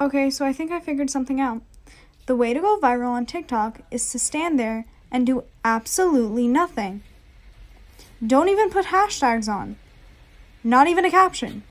Okay, so I think I figured something out. The way to go viral on TikTok is to stand there and do absolutely nothing. Don't even put hashtags on, not even a caption.